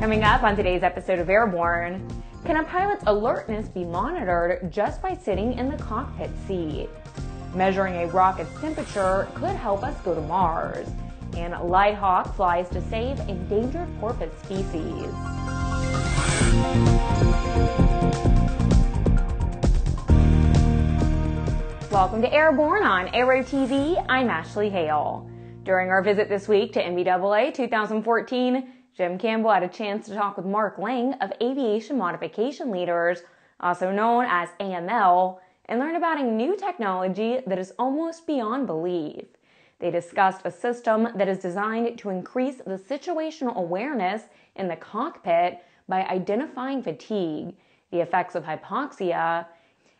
Coming up on today's episode of Airborne, can a pilot's alertness be monitored just by sitting in the cockpit seat? Measuring a rocket's temperature could help us go to Mars. And Lighthawk flies to save endangered porpoise species. Welcome to Airborne on Aero TV. I'm Ashley Hale. During our visit this week to NBAA 2014, Jim Campbell had a chance to talk with Mark Lange of Aviation Modification Leaders, also known as AML, and learn about a new technology that is almost beyond belief. They discussed a system that is designed to increase the situational awareness in the cockpit by identifying fatigue, the effects of hypoxia,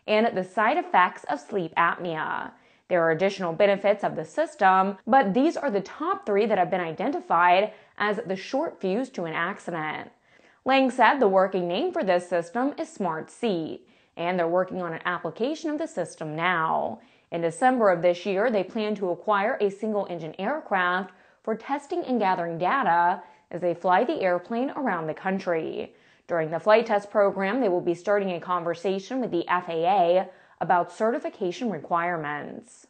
and the side effects of sleep apnea. There are additional benefits of the system, but these are the top three that have been identified as the short fuse to an accident. Lange said the working name for this system is Smart Seat, and they're working on an application of the system now. In December of this year, they plan to acquire a single engine aircraft for testing and gathering data as they fly the airplane around the country. During the flight test program, they will be starting a conversation with the FAA about certification requirements.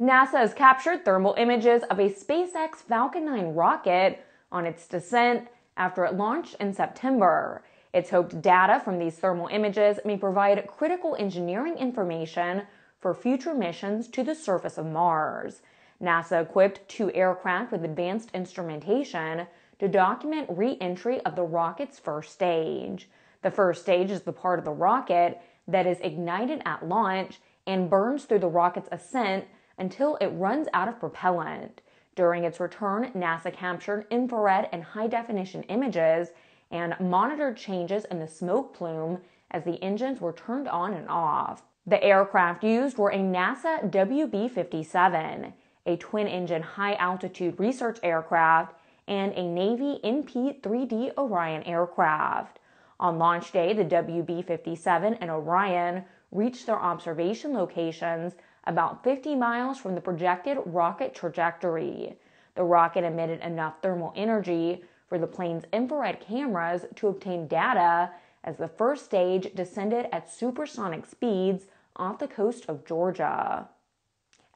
NASA has captured thermal images of a SpaceX Falcon 9 rocket on its descent after it launched in September. It's hoped data from these thermal images may provide critical engineering information for future missions to the surface of Mars. NASA equipped two aircraft with advanced instrumentation to document re entry of the rocket's first stage. The first stage is the part of the rocket that is ignited at launch and burns through the rocket's ascent until it runs out of propellant. During its return, NASA captured infrared and high definition images and monitored changes in the smoke plume as the engines were turned on and off. The aircraft used were a NASA WB 57, a twin engine high altitude research aircraft, and a Navy NP 3D Orion aircraft. On launch day, the WB 57 and Orion reached their observation locations about 50 miles from the projected rocket trajectory. The rocket emitted enough thermal energy for the plane's infrared cameras to obtain data as the first stage descended at supersonic speeds off the coast of Georgia.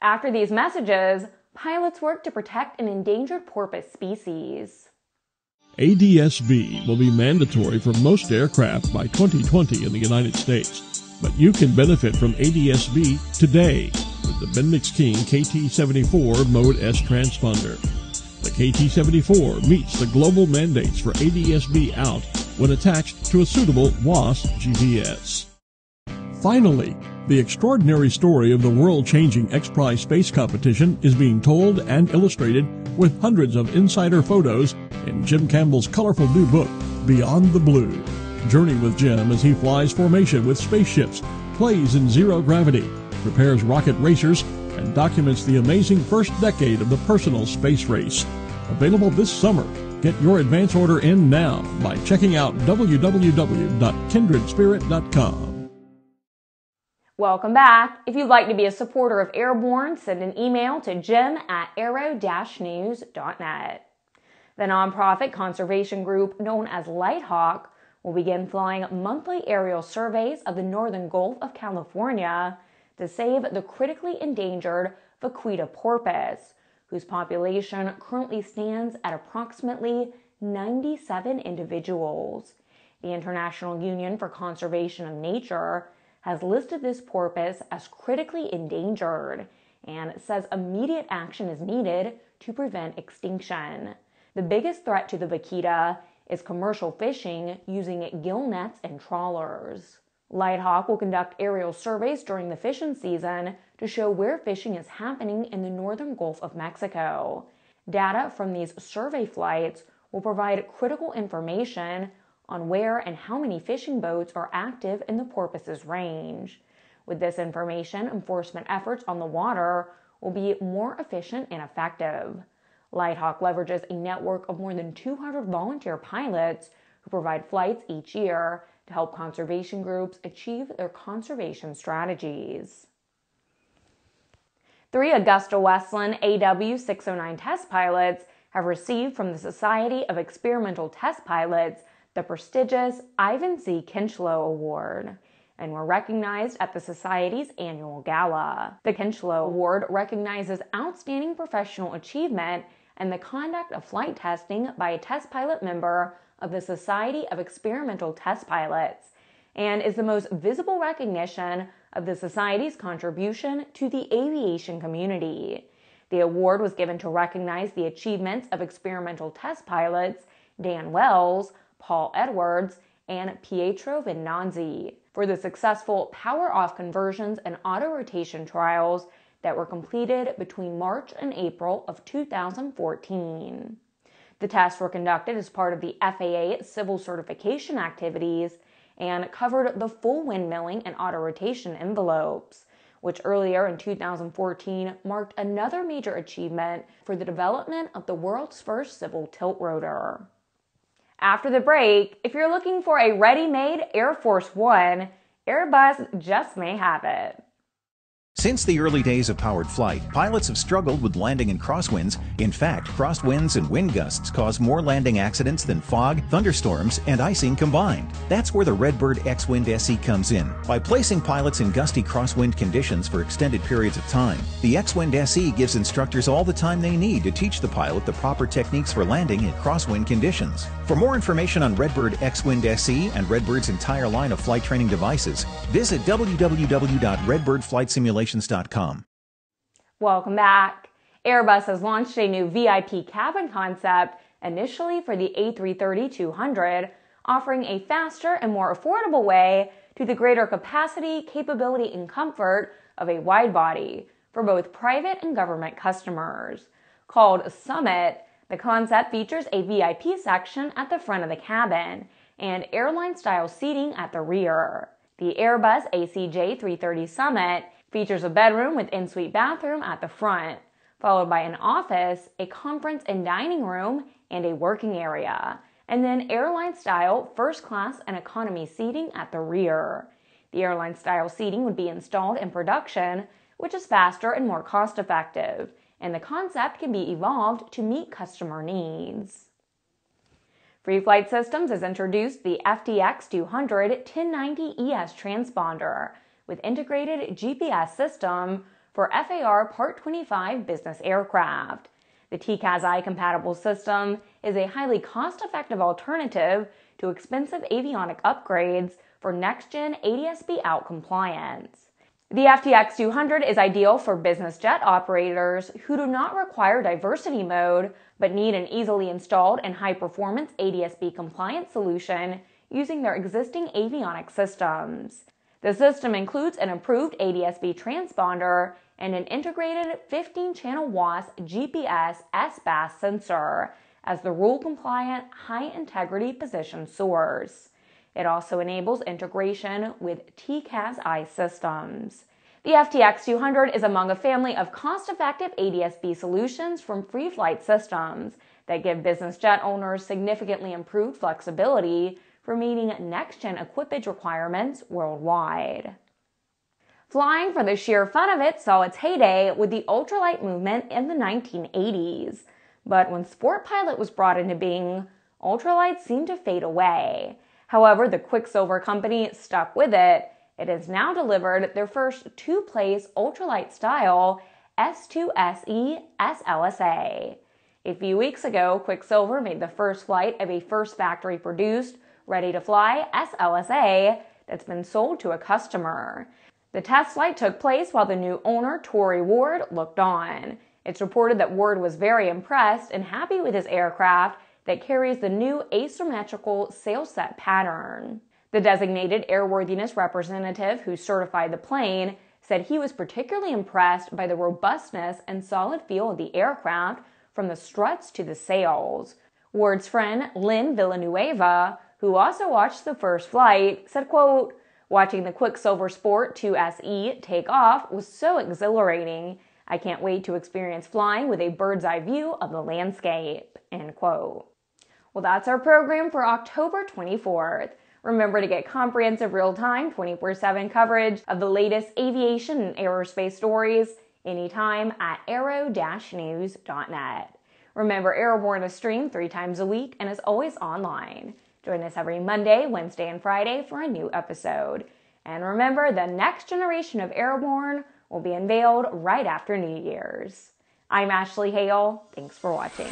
After these messages, pilots worked to protect an endangered porpoise species. ADSB will be mandatory for most aircraft by 2020 in the United States, but you can benefit from ADSB today with the Bendix King KT74 Mode S transponder. The KT74 meets the global mandates for ADSB out when attached to a suitable WAAS GPS. Finally, the extraordinary story of the world-changing X Prize space competition is being told and illustrated with hundreds of insider photos in Jim Campbell's colorful new book, Beyond the Blue. Journey with Jim as he flies formation with spaceships, plays in zero gravity, prepares rocket racers, and documents the amazing first decade of the personal space race. Available this summer. Get your advance order in now by checking out www.kindredspirit.com. Welcome back. If you'd like to be a supporter of Airborne, send an email to jim at aero-news.net. The nonprofit conservation group known as Lighthawk will begin flying monthly aerial surveys of the northern Gulf of California to save the critically endangered vaquita porpoise, whose population currently stands at approximately 97 individuals. The International Union for Conservation of Nature has listed this porpoise as critically endangered and says immediate action is needed to prevent extinction. The biggest threat to the vaquita is commercial fishing using gill nets and trawlers. Lighthawk will conduct aerial surveys during the fishing season to show where fishing is happening in the northern Gulf of Mexico. Data from these survey flights will provide critical information on where and how many fishing boats are active in the porpoise's range. With this information, enforcement efforts on the water will be more efficient and effective. Lighthawk leverages a network of more than 200 volunteer pilots who provide flights each year to help conservation groups achieve their conservation strategies. Three Agusta Westland AW 609 test pilots have received from the Society of Experimental Test Pilots the prestigious Iven C. Kincheloe Award and were recognized at the Society's annual gala. The Kincheloe Award recognizes outstanding professional achievement and the conduct of flight testing by a test pilot member of the Society of Experimental Test Pilots and is the most visible recognition of the Society's contribution to the aviation community. The award was given to recognize the achievements of experimental test pilots Dan Wells, Paul Edwards, and Pietro Venanzi for the successful power off conversions and auto rotation trials that were completed between March and April of 2014. The tests were conducted as part of the FAA civil certification activities and covered the full windmilling and auto rotation envelopes, which earlier in 2014 marked another major achievement for the development of the world's first civil tilt rotor. After the break, if you're looking for a ready made Air Force One, Airbus just may have it. Since the early days of powered flight, pilots have struggled with landing in crosswinds. In fact, crosswinds and wind gusts cause more landing accidents than fog, thunderstorms, and icing combined. That's where the Redbird X-Wind SE comes in. By placing pilots in gusty crosswind conditions for extended periods of time, the X-Wind SE gives instructors all the time they need to teach the pilot the proper techniques for landing in crosswind conditions. For more information on Redbird X-Wind SE and Redbird's entire line of flight training devices, visit Welcome back. Airbus has launched a new VIP cabin concept initially for the A330-200, offering a faster and more affordable way to the greater capacity, capability, and comfort of a wide body for both private and government customers. Called Summit, the concept features a VIP section at the front of the cabin and airline style seating at the rear. The Airbus ACJ 330 Summit Features a bedroom with in-suite bathroom at the front, followed by an office, a conference and dining room, and a working area, and then airline style first class and economy seating at the rear. The airline style seating would be installed in production, which is faster and more cost effective, and the concept can be evolved to meet customer needs. Free Flight Systems has introduced the FTX 200 1090ES transponder with integrated GPS system for FAR Part 25 business aircraft. The TCAS-I compatible system is a highly cost-effective alternative to expensive avionic upgrades for next-gen ADS-B out compliance. The FTX 200 is ideal for business jet operators who do not require diversity mode but need an easily installed and high performance ADS-B compliant solution using their existing avionic systems. The system includes an improved ADS-B transponder and an integrated 15-channel WAAS GPS SBAS sensor as the rule-compliant, high-integrity position source. It also enables integration with TCAS-I systems. The FTX 200 is among a family of cost-effective ADS-B solutions from Free Flight Systems that give business jet owners significantly improved flexibility for meeting next gen equipage requirements worldwide. Flying for the sheer fun of it saw its heyday with the ultralight movement in the 1980s. But when Sport Pilot was brought into being, ultralights seemed to fade away. However, the Quicksilver company stuck with it. It has now delivered their first two place ultralight style S2SE SLSA. A few weeks ago, Quicksilver made the first flight of a first factory produced ready to fly SLSA that's been sold to a customer. The test flight took place while the new owner, Tory Ward, looked on. It's reported that Ward was very impressed and happy with his aircraft that carries the new asymmetrical sail set pattern. The designated airworthiness representative who certified the plane said he was particularly impressed by the robustness and solid feel of the aircraft from the struts to the sails. Ward's friend, Lynn Villanueva, who also watched the first flight, said, quote, Watching the Quicksilver Sport 2 SE take off was so exhilarating. I can't wait to experience flying with a bird's eye view of the landscape. End quote. Well, that's our program for October 24th. Remember to get comprehensive real time 24 7 coverage of the latest aviation and aerospace stories anytime at aero news.net. Remember, Airborne is streamed three times a week and is always online. Join us every Monday, Wednesday, and Friday for a new episode. And remember, the next generation of Airborne will be unveiled right after New Year's. I'm Ashley Hale. Thanks for watching.